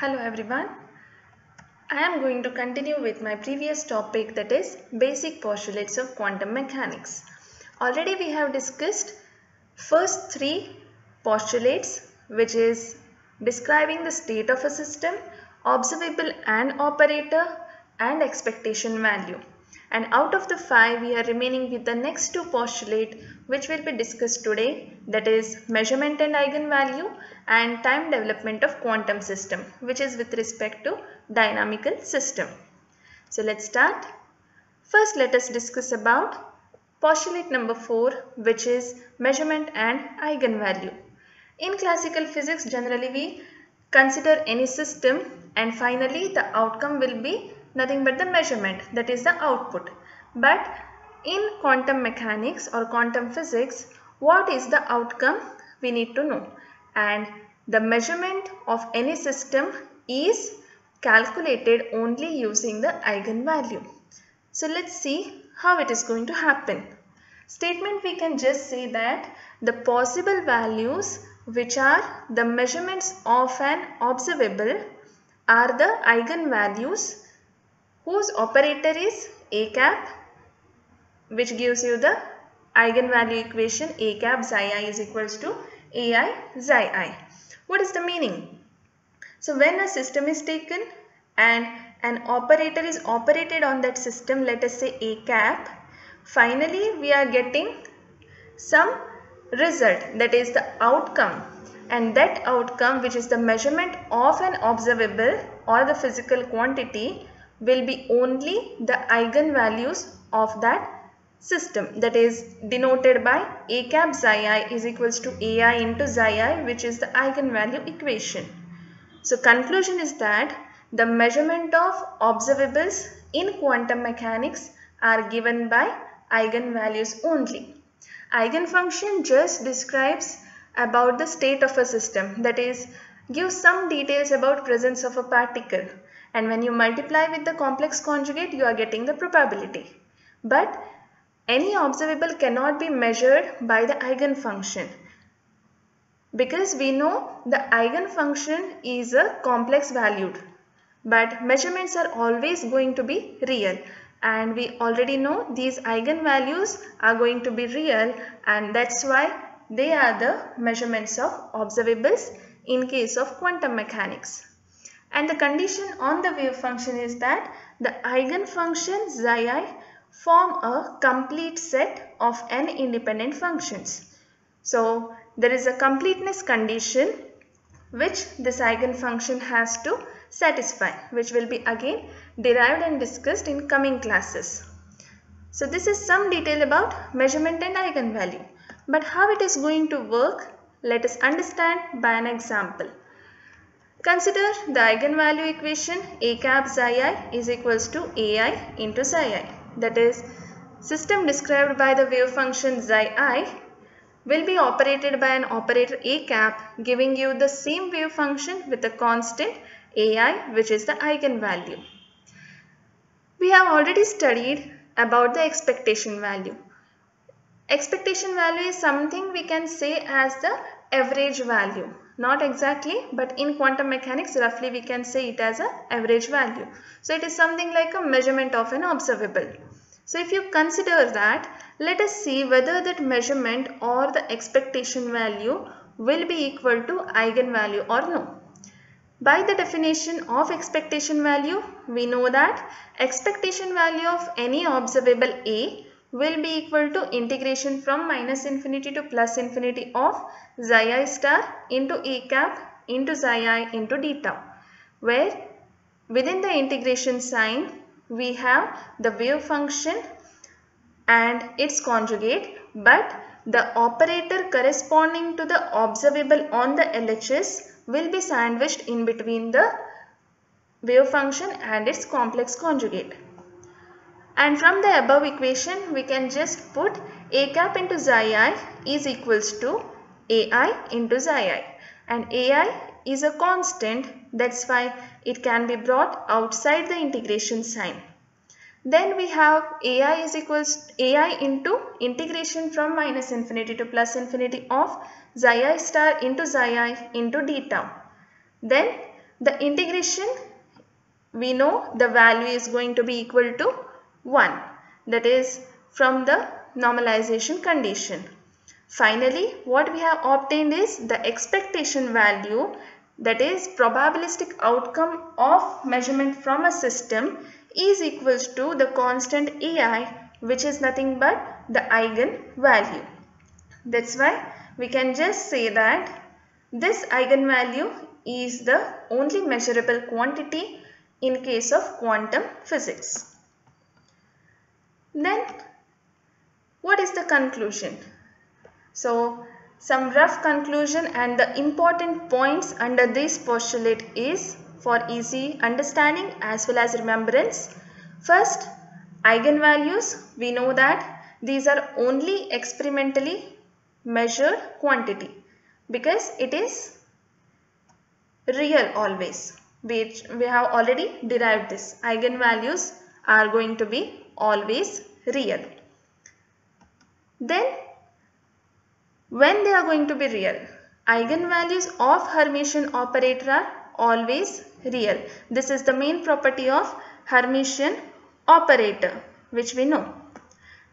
Hello everyone. I am going to continue with my previous topic that is basic postulates of quantum mechanics. Already we have discussed first three postulates which is describing the state of a system, observable and operator and expectation value. And out of the five we are remaining with the next two postulate which will be discussed today that is measurement and eigenvalue and time development of quantum system which is with respect to dynamical system. So let's start. First let us discuss about postulate number 4 which is measurement and eigenvalue. In classical physics generally we consider any system and finally the outcome will be nothing but the measurement that is the output. But in quantum mechanics or quantum physics what is the outcome we need to know and the measurement of any system is calculated only using the eigenvalue. So let's see how it is going to happen. Statement we can just say that the possible values which are the measurements of an observable are the eigenvalues whose operator is a cap which gives you the eigenvalue equation a cap xi i is equals to ai xi i. What is the meaning? So when a system is taken and an operator is operated on that system let us say a cap finally we are getting some result that is the outcome and that outcome which is the measurement of an observable or the physical quantity will be only the eigenvalues of that system that is denoted by a cap xi i is equals to ai into xi i which is the eigenvalue equation. So conclusion is that the measurement of observables in quantum mechanics are given by eigenvalues only. Eigenfunction just describes about the state of a system that is gives some details about presence of a particle and when you multiply with the complex conjugate you are getting the probability. But any observable cannot be measured by the eigenfunction because we know the eigenfunction is a complex valued but measurements are always going to be real and we already know these eigenvalues are going to be real and that's why they are the measurements of observables in case of quantum mechanics. And the condition on the wave function is that the eigenfunction xi form a complete set of n independent functions. So there is a completeness condition which this eigenfunction has to satisfy which will be again derived and discussed in coming classes. So this is some detail about measurement and eigenvalue. But how it is going to work let us understand by an example. Consider the eigenvalue equation a cap xi i is equals to ai into xi i that is system described by the wave function xi i will be operated by an operator a cap giving you the same wave function with a constant ai which is the eigenvalue. We have already studied about the expectation value. Expectation value is something we can say as the average value. Not exactly but in quantum mechanics roughly we can say it as a average value. So it is something like a measurement of an observable. So if you consider that let us see whether that measurement or the expectation value will be equal to eigenvalue or no. By the definition of expectation value, we know that expectation value of any observable A will be equal to integration from minus infinity to plus infinity of xi i star into a cap into xi i into d tau where within the integration sign we have the wave function and its conjugate but the operator corresponding to the observable on the LHS will be sandwiched in between the wave function and its complex conjugate. And from the above equation, we can just put a cap into xi i is equals to ai into xi i. And ai is a constant, that's why it can be brought outside the integration sign. Then we have ai is equals ai into integration from minus infinity to plus infinity of xi i star into xi i into d tau. Then the integration we know the value is going to be equal to 1 that is from the normalization condition. Finally, what we have obtained is the expectation value that is probabilistic outcome of measurement from a system is equals to the constant AI which is nothing but the eigen value. That's why we can just say that this eigenvalue is the only measurable quantity in case of quantum physics. Then what is the conclusion? So some rough conclusion and the important points under this postulate is for easy understanding as well as remembrance. First, eigenvalues, we know that these are only experimentally measured quantity because it is real always. We, we have already derived this. Eigenvalues are going to be always real. Then when they are going to be real, eigenvalues of Hermitian operator are always real. This is the main property of Hermitian operator which we know.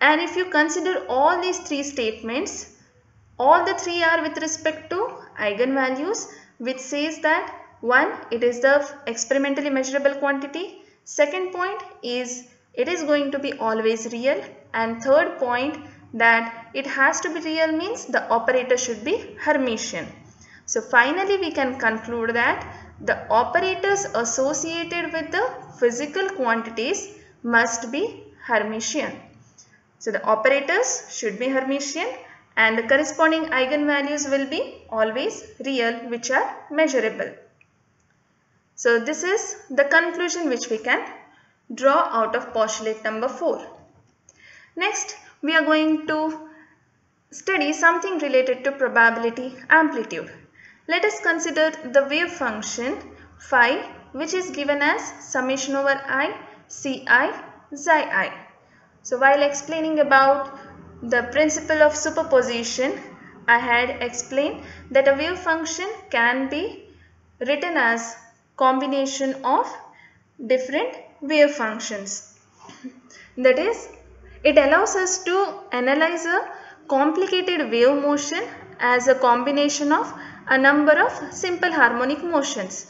And if you consider all these three statements, all the three are with respect to eigenvalues which says that one it is the experimentally measurable quantity. Second point is it is going to be always real and third point that it has to be real means the operator should be Hermitian. So finally we can conclude that the operators associated with the physical quantities must be Hermitian. So the operators should be Hermitian and the corresponding eigenvalues will be always real which are measurable. So this is the conclusion which we can draw out of postulate number 4. Next we are going to study something related to probability amplitude. Let us consider the wave function phi which is given as summation over i ci xi i. So while explaining about the principle of superposition I had explained that a wave function can be written as combination of different wave functions. That is it allows us to analyze a complicated wave motion as a combination of a number of simple harmonic motions.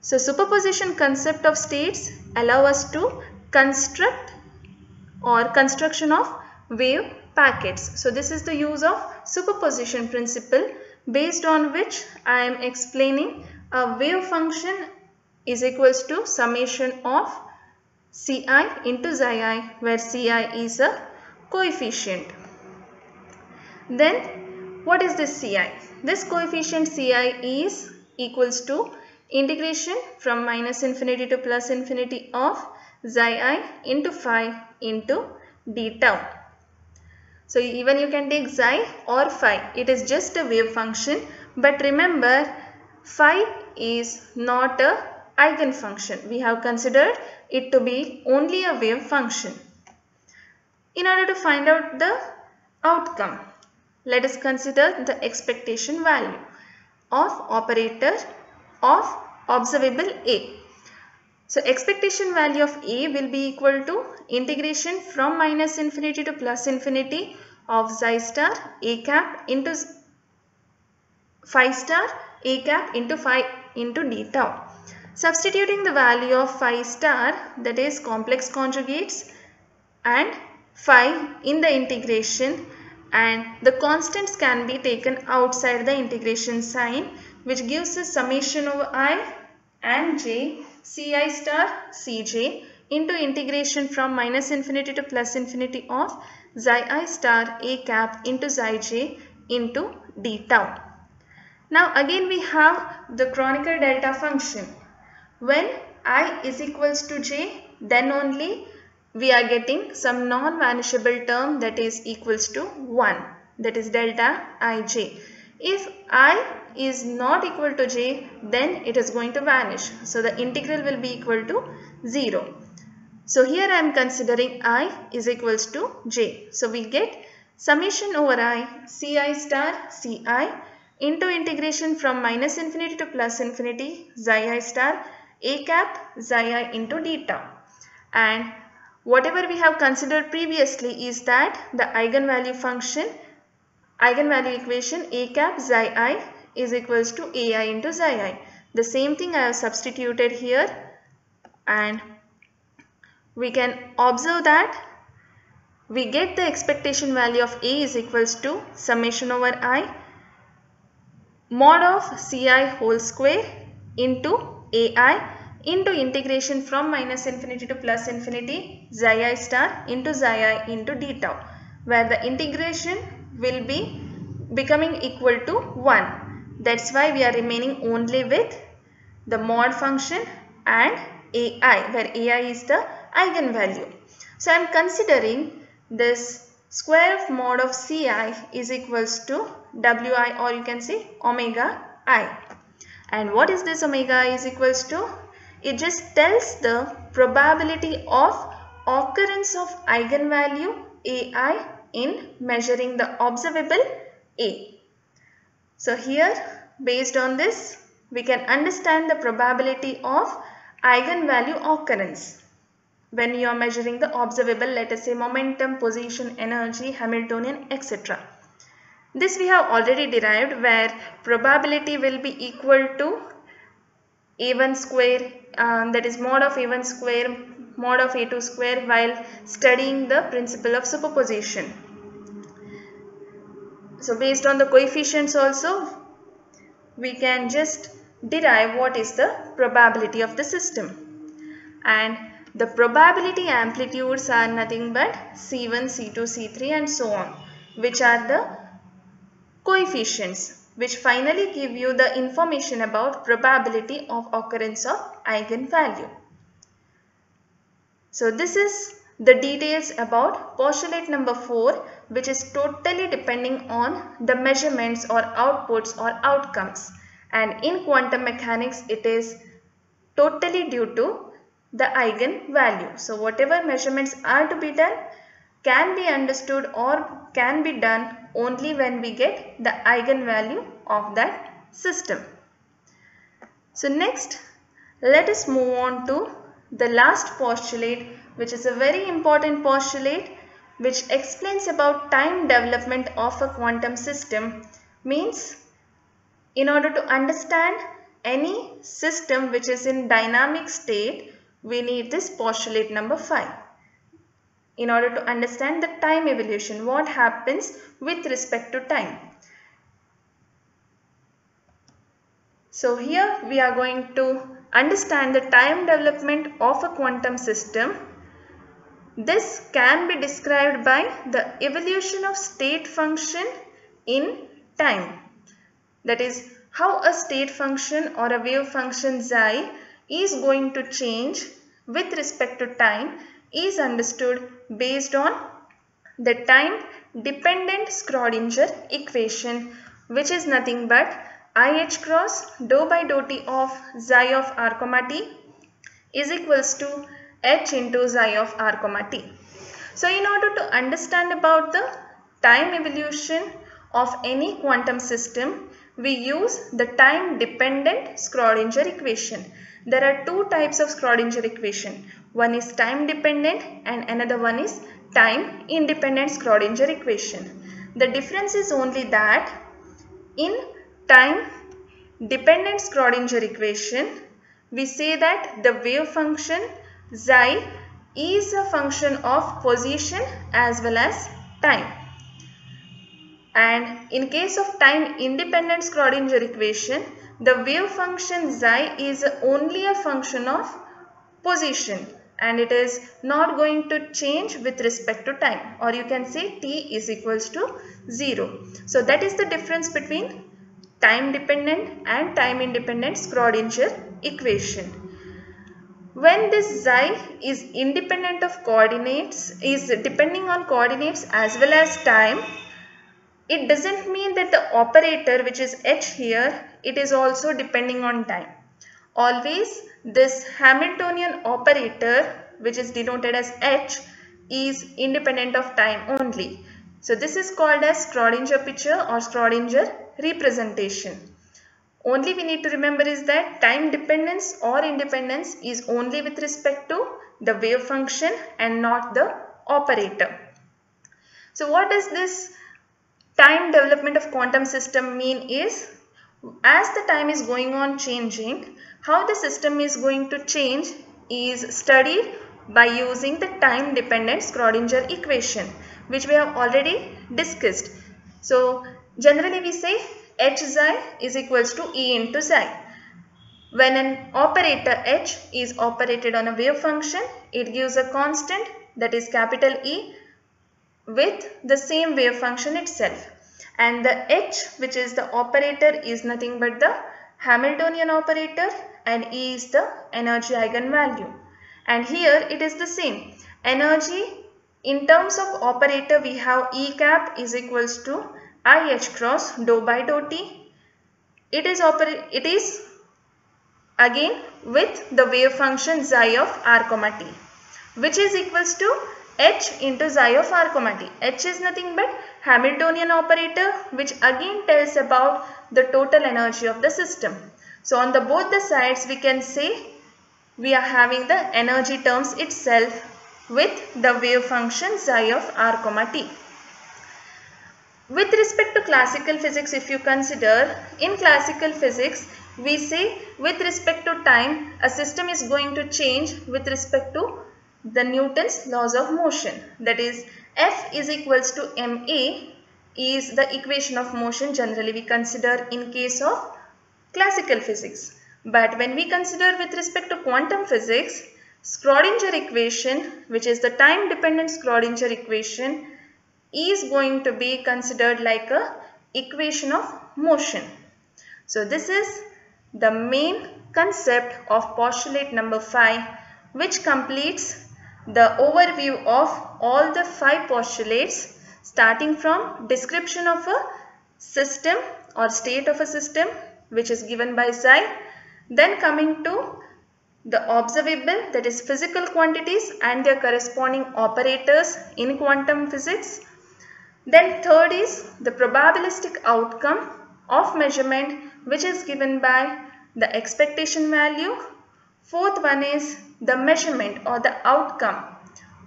So superposition concept of states allow us to construct or construction of wave packets. So this is the use of superposition principle based on which I am explaining a wave function is equals to summation of Ci into Xi where Ci is a coefficient. Then what is this Ci? This coefficient Ci is equals to integration from minus infinity to plus infinity of Xi into phi into d tau. So even you can take Xi or phi. It is just a wave function. But remember phi is not a eigenfunction. We have considered it to be only a wave function. In order to find out the outcome, let us consider the expectation value of operator of observable A. So expectation value of A will be equal to integration from minus infinity to plus infinity of xi star A cap into phi star A cap into phi into d tau. Substituting the value of phi star that is complex conjugates and phi in the integration and the constants can be taken outside the integration sign which gives a summation over i and j ci star cj into integration from minus infinity to plus infinity of xi i star a cap into xi j into d tau. Now again we have the Kronecker delta function when i is equals to j then only we are getting some non-vanishable term that is equals to 1 that is delta ij. If i is not equal to j then it is going to vanish. So the integral will be equal to 0. So here I am considering i is equals to j. So we get summation over i ci star ci into integration from minus infinity to plus infinity xi star a cap xi i into d. And whatever we have considered previously is that the eigenvalue function, eigenvalue equation a cap xi i is equals to ai into xi i. The same thing I have substituted here and we can observe that we get the expectation value of A is equals to summation over I mod of Ci whole square into Ai into integration from minus infinity to plus infinity xi star into xi into d tau where the integration will be becoming equal to 1. That's why we are remaining only with the mod function and ai where ai is the eigenvalue. So I am considering this square of mod of Ci is equals to Wi or you can say omega i. And what is this omega i is equals to? It just tells the probability of occurrence of eigenvalue ai in measuring the observable a. So here based on this we can understand the probability of eigenvalue occurrence when you are measuring the observable let us say momentum, position, energy, Hamiltonian etc. This we have already derived where probability will be equal to a1 square um, that is mod of a1 square mod of a2 square while studying the principle of superposition. So based on the coefficients also we can just derive what is the probability of the system and the probability amplitudes are nothing but C1, C2, C3 and so on which are the coefficients which finally give you the information about probability of occurrence of eigenvalue. So this is the details about postulate number 4 which is totally depending on the measurements or outputs or outcomes and in quantum mechanics it is totally due to the eigenvalue. So whatever measurements are to be done can be understood or can be done only when we get the eigenvalue of that system. So next let us move on to the last postulate which is a very important postulate which explains about time development of a quantum system means in order to understand any system which is in dynamic state we need this postulate number 5 in order to understand the time evolution what happens with respect to time. So here we are going to understand the time development of a quantum system. This can be described by the evolution of state function in time. That is how a state function or a wave function xi is going to change with respect to time is understood based on the time dependent Schrodinger equation which is nothing but IH cross dou by dou t of xi of r comma t is equals to h into xi of r comma t. So in order to understand about the time evolution of any quantum system we use the time dependent Schrodinger equation there are two types of Schrodinger equation. One is time dependent and another one is time independent Schrodinger equation. The difference is only that in time dependent Schrodinger equation we say that the wave function xi is a function of position as well as time. And in case of time independent Schrodinger equation the wave function xi is only a function of position and it is not going to change with respect to time or you can say t is equals to 0. So that is the difference between time dependent and time independent Schrodinger equation. When this xi is independent of coordinates, is depending on coordinates as well as time, it doesn't mean that the operator which is h here it is also depending on time. Always this Hamiltonian operator which is denoted as h is independent of time only. So this is called as Schrodinger picture or Schrodinger representation. Only we need to remember is that time dependence or independence is only with respect to the wave function and not the operator. So what does this time development of quantum system mean is as the time is going on changing, how the system is going to change is studied by using the time dependent Schrodinger equation which we have already discussed. So generally we say h psi is equals to E into psi. When an operator h is operated on a wave function, it gives a constant that is capital E with the same wave function itself. And the h which is the operator is nothing but the Hamiltonian operator and E is the energy eigenvalue. And here it is the same. Energy in terms of operator we have E cap is equals to I h cross dou by dou t. It is, it is again with the wave function xi of r comma t which is equals to h into xi of r comma t. h is nothing but Hamiltonian operator which again tells about the total energy of the system. So on the both the sides we can say we are having the energy terms itself with the wave function xi of r comma t. With respect to classical physics if you consider in classical physics we say with respect to time a system is going to change with respect to the Newton's laws of motion that is F is equals to ma is the equation of motion generally we consider in case of classical physics. But when we consider with respect to quantum physics, Schrodinger equation, which is the time dependent Schrodinger equation, is going to be considered like a equation of motion. So this is the main concept of postulate number 5 which completes the overview of all the five postulates starting from description of a system or state of a system which is given by psi. Then coming to the observable that is physical quantities and their corresponding operators in quantum physics. Then third is the probabilistic outcome of measurement which is given by the expectation value. Fourth one is the measurement or the outcome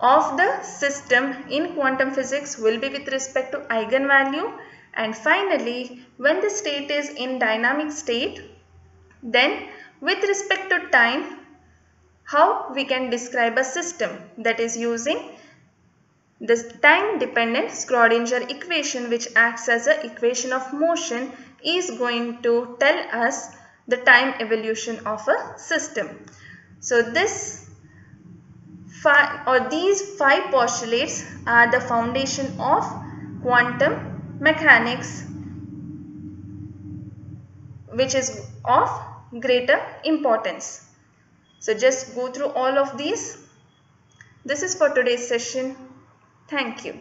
of the system in quantum physics will be with respect to eigenvalue. And finally, when the state is in dynamic state, then with respect to time, how we can describe a system that is using this time dependent Schrodinger equation which acts as an equation of motion is going to tell us the time evolution of a system. So this five or these five postulates are the foundation of quantum mechanics which is of greater importance. So just go through all of these. This is for today's session. Thank you.